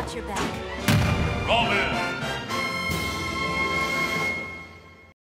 got your back. Robin!